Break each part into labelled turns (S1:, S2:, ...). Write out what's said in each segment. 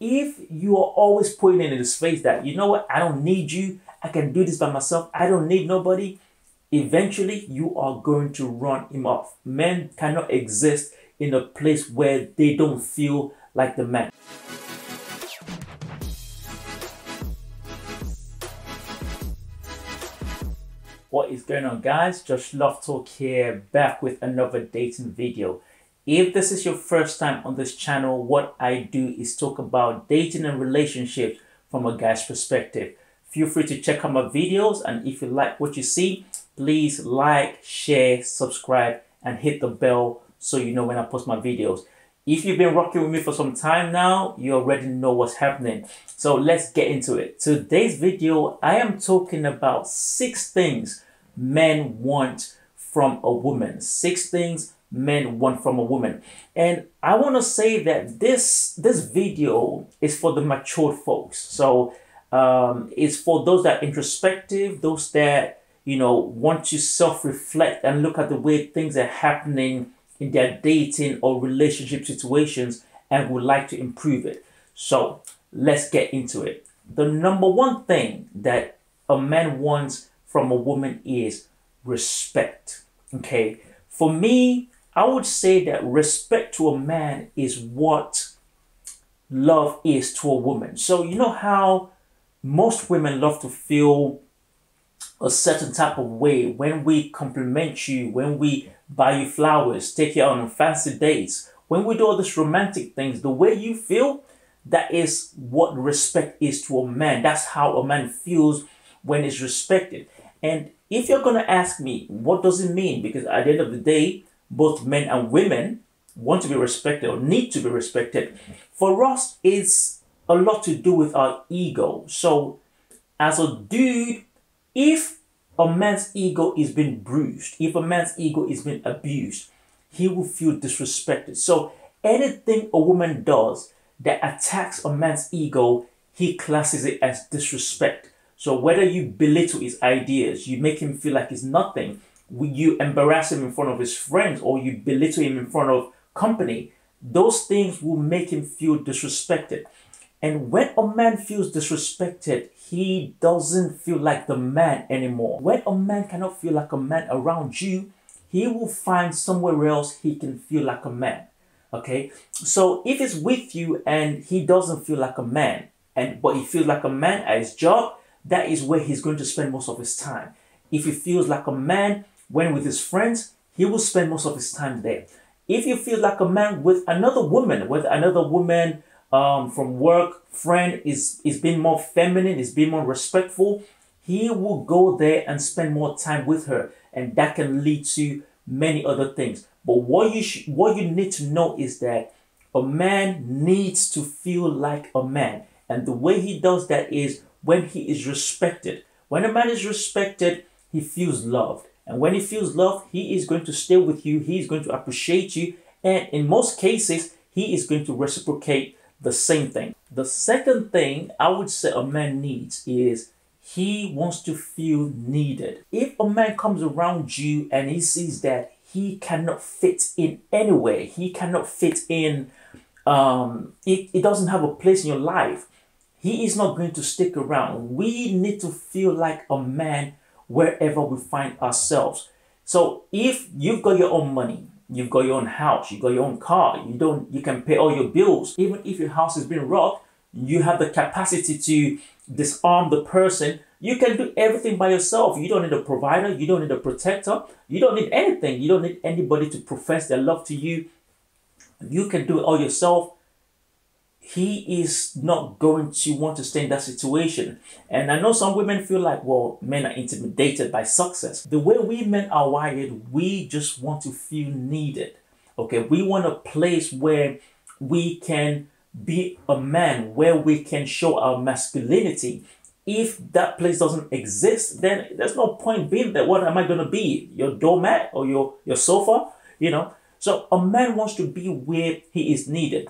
S1: if you are always putting in his space that, you know what, I don't need you, I can do this by myself, I don't need nobody, eventually you are going to run him off. Men cannot exist in a place where they don't feel like the man. What is going on guys? Josh LoveTalk here back with another dating video. If this is your first time on this channel, what I do is talk about dating and relationships from a guy's perspective. Feel free to check out my videos and if you like what you see, please like, share, subscribe and hit the bell so you know when I post my videos. If you've been rocking with me for some time now, you already know what's happening. So let's get into it. Today's video, I am talking about six things men want from a woman. Six things men want from a woman. And I want to say that this this video is for the matured folks. So um, it's for those that introspective, those that you know want to self-reflect and look at the way things are happening in their dating or relationship situations and would like to improve it. So let's get into it. The number one thing that a man wants from a woman is respect. Okay. For me, I would say that respect to a man is what love is to a woman. So, you know how most women love to feel a certain type of way when we compliment you, when we buy you flowers, take you on fancy dates, when we do all these romantic things, the way you feel, that is what respect is to a man. That's how a man feels when he's respected. And if you're going to ask me, what does it mean? Because at the end of the day, both men and women want to be respected or need to be respected. For us, it's a lot to do with our ego. So, as a dude, if a man's ego is being bruised, if a man's ego is being abused, he will feel disrespected. So, anything a woman does that attacks a man's ego, he classes it as disrespect. So, whether you belittle his ideas, you make him feel like he's nothing, you embarrass him in front of his friends or you belittle him in front of company, those things will make him feel disrespected. And when a man feels disrespected, he doesn't feel like the man anymore. When a man cannot feel like a man around you, he will find somewhere else he can feel like a man. Okay, so if he's with you and he doesn't feel like a man, and but he feels like a man at his job, that is where he's going to spend most of his time. If he feels like a man when with his friends, he will spend most of his time there. If you feel like a man with another woman, with another woman um, from work, friend is is being more feminine, is being more respectful, he will go there and spend more time with her, and that can lead to many other things. But what you sh- what you need to know is that a man needs to feel like a man, and the way he does that is when he is respected. When a man is respected, he feels loved. And when he feels loved, he is going to stay with you, he is going to appreciate you, and in most cases, he is going to reciprocate the same thing. The second thing I would say a man needs is he wants to feel needed. If a man comes around you and he sees that he cannot fit in anywhere, he cannot fit in, um, it, it doesn't have a place in your life, he is not going to stick around. We need to feel like a man wherever we find ourselves. So if you've got your own money, you've got your own house, you've got your own car, you don't you can pay all your bills. Even if your house has been robbed, you have the capacity to disarm the person. You can do everything by yourself. You don't need a provider, you don't need a protector, you don't need anything. You don't need anybody to profess their love to you. You can do it all yourself he is not going to want to stay in that situation. And I know some women feel like, well, men are intimidated by success. The way we men are wired, we just want to feel needed. Okay, we want a place where we can be a man, where we can show our masculinity. If that place doesn't exist, then there's no point being there. What am I going to be? Your doormat or your, your sofa? You know? So a man wants to be where he is needed.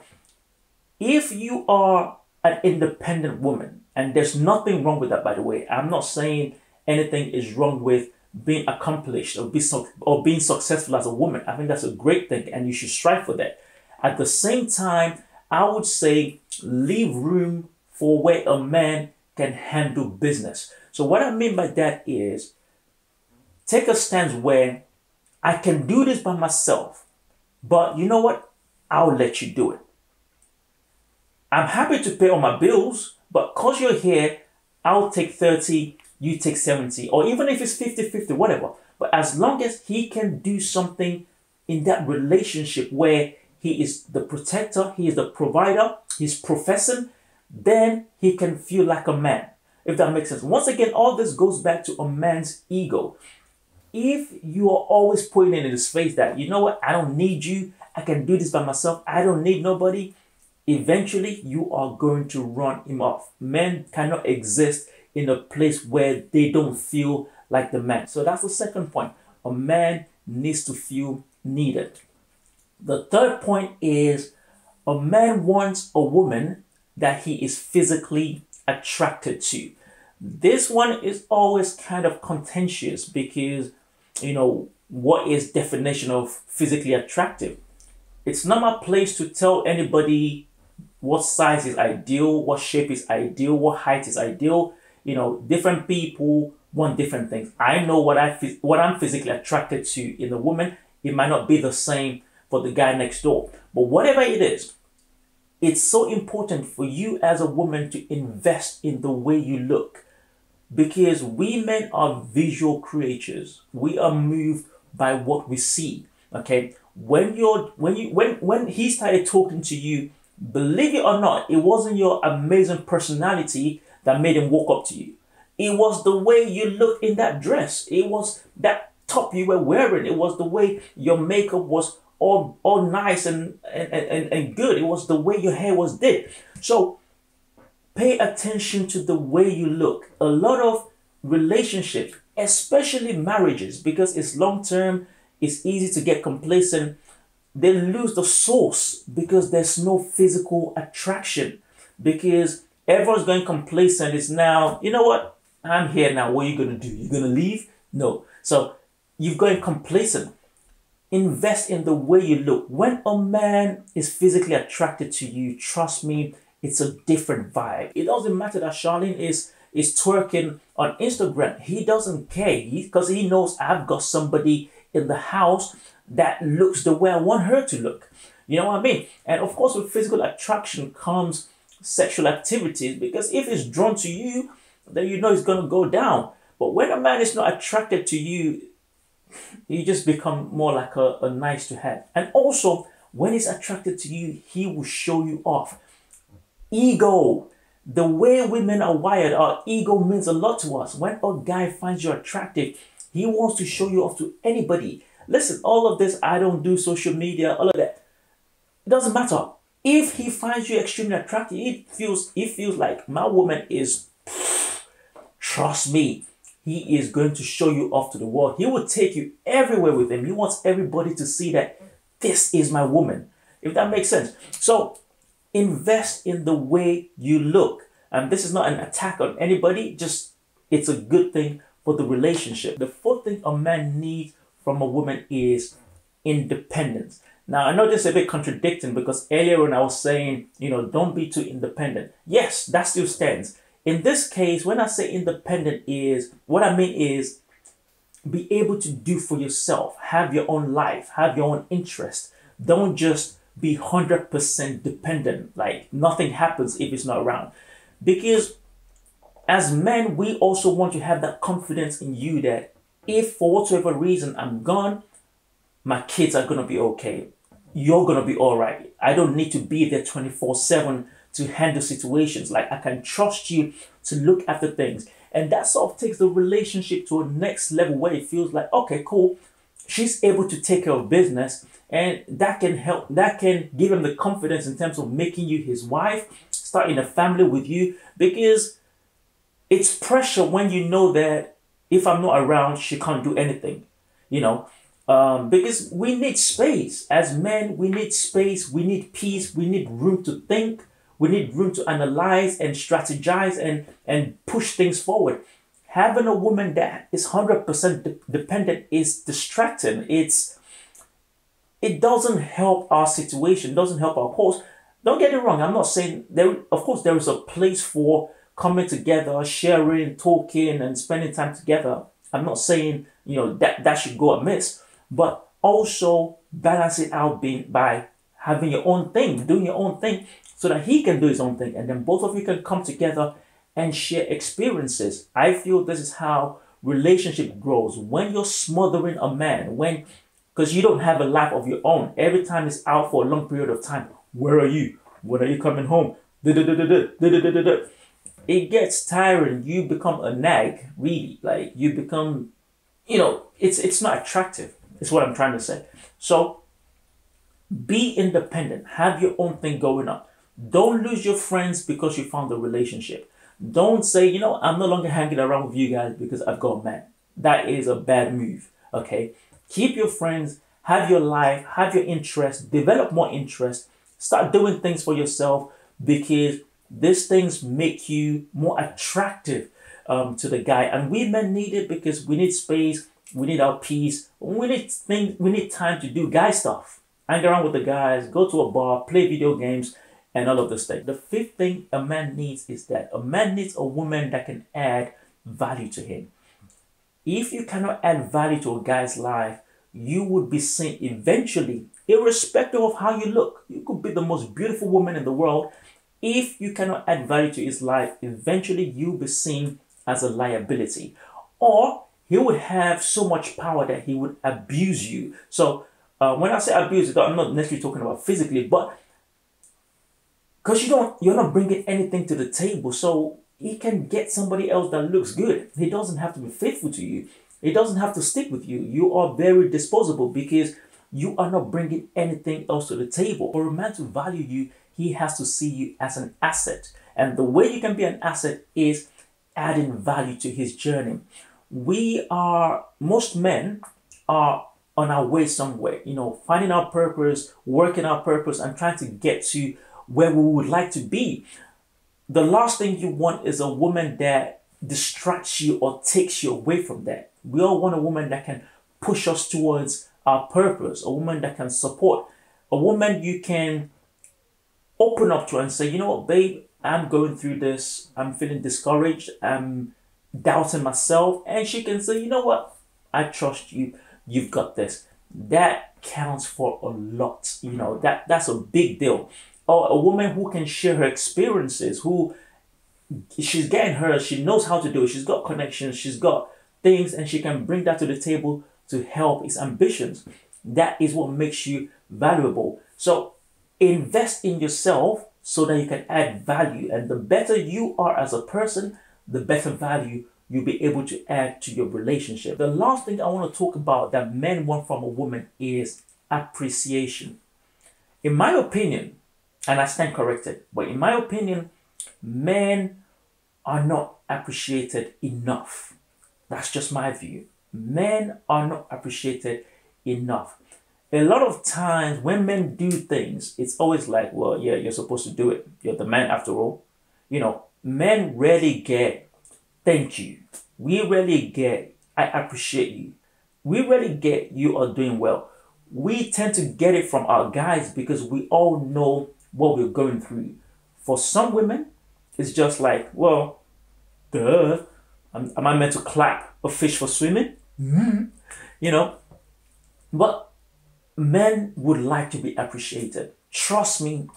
S1: If you are an independent woman, and there's nothing wrong with that, by the way, I'm not saying anything is wrong with being accomplished or, be or being successful as a woman. I think that's a great thing, and you should strive for that. At the same time, I would say leave room for where a man can handle business. So, what I mean by that is take a stance where I can do this by myself, but you know what? I'll let you do it. I'm happy to pay all my bills, but because you're here, I'll take 30, you take 70, or even if it's 50 50, whatever. But as long as he can do something in that relationship where he is the protector, he is the provider, he's professing, then he can feel like a man. If that makes sense. Once again, all this goes back to a man's ego. If you are always putting in his face that, you know what, I don't need you, I can do this by myself, I don't need nobody, eventually you are going to run him off. Men cannot exist in a place where they don't feel like the man. So that's the second point. A man needs to feel needed. The third point is a man wants a woman that he is physically attracted to. This one is always kind of contentious because, you know, what is definition of physically attractive? It's not my place to tell anybody what size is ideal, what shape is ideal, what height is ideal. You know, different people want different things. I know what I what I'm physically attracted to in a woman. It might not be the same for the guy next door. But whatever it is, it's so important for you as a woman to invest in the way you look because we men are visual creatures. We are moved by what we see. Okay. When you're when you when when he started talking to you, believe it or not, it wasn't your amazing personality that made him walk up to you. It was the way you looked in that dress. It was that top you were wearing. It was the way your makeup was all, all nice and, and, and, and good. It was the way your hair was did. So pay attention to the way you look. A lot of relationships, especially marriages, because it's long term, it's easy to get complacent. They lose the source because there's no physical attraction. Because everyone's going complacent. It's now, you know what? I'm here now. What are you going to do? You're going to leave? No. So you've gone complacent invest in the way you look. When a man is physically attracted to you, trust me, it's a different vibe. It doesn't matter that Charlene is is twerking on Instagram. He doesn't care because he, he knows I've got somebody in the house that looks the way I want her to look. You know what I mean? And of course, with physical attraction comes sexual activities because if it's drawn to you, then you know it's going to go down. But when a man is not attracted to you, you just become more like a, a nice to have. And also, when he's attracted to you, he will show you off. Ego. The way women are wired, our ego means a lot to us. When a guy finds you attractive, he wants to show you off to anybody. Listen, all of this, I don't do social media, all of that. It doesn't matter. If he finds you extremely attractive, it feels it feels like my woman is trust me, he is going to show you off to the world. He will take you everywhere with him. He wants everybody to see that this is my woman. If that makes sense. So invest in the way you look. And this is not an attack on anybody, just it's a good thing for the relationship. The fourth thing a man needs from a woman is independence. Now, I know this is a bit contradicting because earlier when I was saying, you know, don't be too independent. Yes, that still stands. In this case, when I say independent is what I mean is be able to do for yourself, have your own life, have your own interest. Don't just be 100% dependent, like nothing happens if it's not around. Because as men, we also want to have that confidence in you that if for whatever reason I'm gone, my kids are going to be okay. You're going to be all right. I don't need to be there 24 7 to handle situations. Like I can trust you to look after things. And that sort of takes the relationship to a next level where it feels like, okay, cool. She's able to take care of business and that can help, that can give him the confidence in terms of making you his wife, starting a family with you because it's pressure when you know that if I'm not around, she can't do anything, you know. Um, because we need space as men, we need space, we need peace, we need room to think, we need room to analyze and strategize and, and push things forward. Having a woman that is 100% de- dependent is distracting. It's it doesn't help our situation, doesn't help our cause. don't get it wrong. I'm not saying there, of course, there is a place for coming together, sharing, talking, and spending time together. I'm not saying, you know, that, that should go amiss, but also balance it out being by having your own thing, doing your own thing, so that he can do his own thing, and then both of you can come together and share experiences. I feel this is how relationship grows. When you're smothering a man, when because you don't have a life of your own. Every time it's out for a long period of time. Where are you? When are you coming home? It gets tiring. You become a nag, really. Like you become, you know, it's it's not attractive. Is what I'm trying to say. So be independent. Have your own thing going on. Don't lose your friends because you found a relationship. Don't say, you know, I'm no longer hanging around with you guys because I've got a man. That is a bad move. Okay. Keep your friends, have your life, have your interest, develop more interest, start doing things for yourself because these things make you more attractive um, to the guy. And we men need it because we need space, we need our peace, we need things, we need time to do guy stuff. Hang around with the guys, go to a bar, play video games, and all of this thing. The fifth thing a man needs is that a man needs a woman that can add value to him. If you cannot add value to a guy's life, you would be seen eventually, irrespective of how you look. You could be the most beautiful woman in the world. If you cannot add value to his life, eventually you'll be seen as a liability. Or he would have so much power that he would abuse you. So uh, when I say abuse, I'm not necessarily talking about physically, but because you don't, you're not bringing anything to the table. So he can get somebody else that looks good. He doesn't have to be faithful to you. He doesn't have to stick with you. You are very disposable because you are not bringing anything else to the table. For a man to value you, he has to see you as an asset. And the way you can be an asset is adding value to his journey. We are, most men are on our way somewhere, you know, finding our purpose, working our purpose, and trying to get to where we would like to be the last thing you want is a woman that distracts you or takes you away from that. We all want a woman that can push us towards our purpose, a woman that can support, a woman you can open up to her and say, you know what, babe, I'm going through this, I'm feeling discouraged, I'm doubting myself. And she can say, you know what, I trust you, you've got this. That counts for a lot, you know, that that's a big deal. Or a woman who can share her experiences, who she's getting her, she knows how to do it, she's got connections, she's got things, and she can bring that to the table to help his ambitions. That is what makes you valuable. So invest in yourself so that you can add value. And the better you are as a person, the better value you'll be able to add to your relationship. The last thing I want to talk about that men want from a woman is appreciation. In my opinion, and I stand corrected. But in my opinion, men are not appreciated enough. That's just my view. Men are not appreciated enough. A lot of times when men do things, it's always like, well, yeah, you're supposed to do it. You're the man after all. You know, men rarely get thank you. We rarely get I appreciate you. We rarely get you are doing well. We tend to get it from our guys because we all know what we're going through. For some women, it's just like, well, duh, am, am I meant to clap a fish for swimming? Mm-hmm. You know, but men would like to be appreciated. Trust me,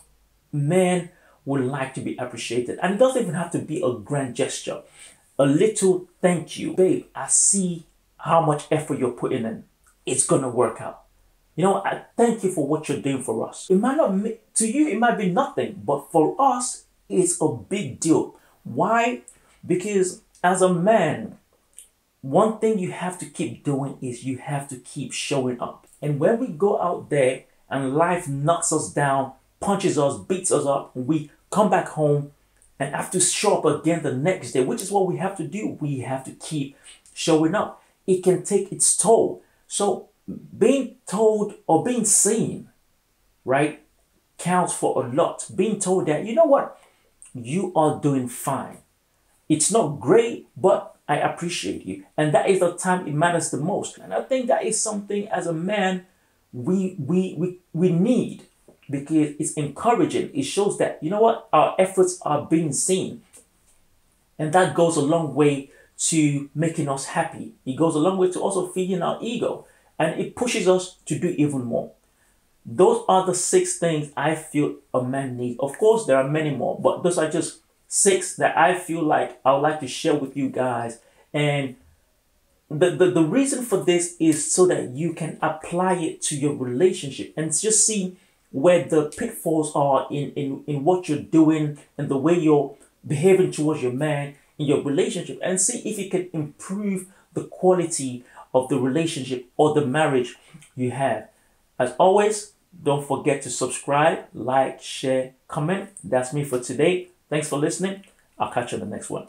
S1: men would like to be appreciated. And it doesn't even have to be a grand gesture. A little thank you. Babe, I see how much effort you're putting in. It's gonna work out. You know, I thank you for what you're doing for us. It might not, to you, it might be nothing, but for us, it's a big deal. Why? Because as a man, one thing you have to keep doing is you have to keep showing up. And when we go out there and life knocks us down, punches us, beats us up, we come back home and have to show up again the next day, which is what we have to do. We have to keep showing up. It can take its toll. So being told or being seen, right, counts for a lot. Being told that, you know what, you are doing fine. It's not great, but I appreciate you. And that is the time it matters the most. And I think that is something as a man we we we, we need. because it's encouraging. It shows that, you know what, our efforts are being seen. And that goes a long way to making us happy. It goes a long way to also feeding our ego. And it pushes us to do even more. Those are the six things I feel a man needs. Of course, there are many more, but those are just six that I feel like I would like to share with you guys. And the, the, the reason for this is so that you can apply it to your relationship and just see where the pitfalls are in, in, in what you're doing and the way you're behaving towards your man in your relationship and see if you can improve the quality of the relationship or the marriage you have. As always, don't forget to subscribe, like, share, comment. That's me for today. Thanks for listening. I'll catch you in the next one.